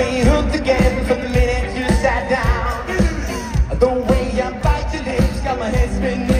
hooked again from the minute you sat down. The way bite your lips got my spinning.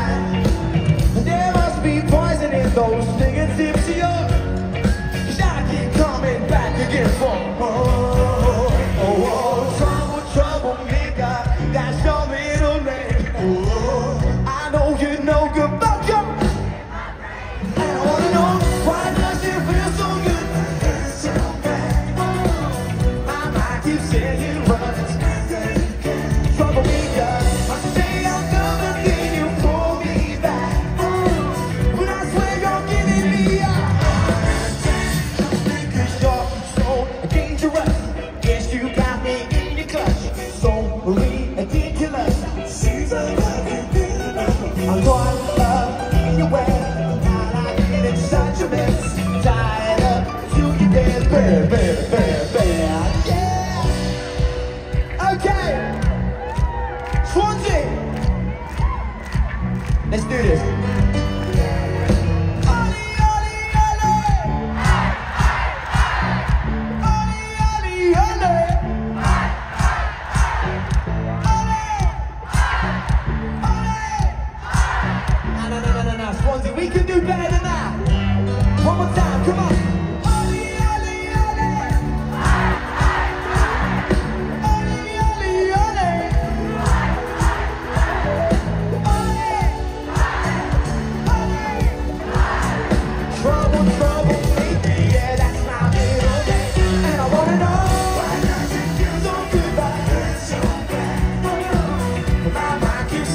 that's your middle name. Oh, I know you know good about your. And I wanna know why does it feel so good? It's so bad. Oh, my mind keeps saying run. Okay! Swansea! Let's do this.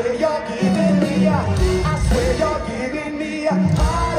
swear you're giving me, I swear you're giving me. I